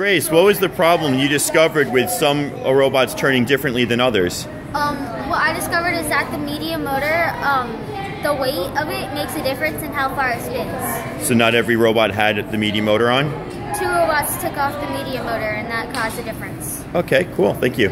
Grace, what was the problem you discovered with some robots turning differently than others? Um, what I discovered is that the medium motor, um, the weight of it makes a difference in how far it spins. So not every robot had the medium motor on? Two robots took off the medium motor and that caused a difference. Okay, cool. Thank you.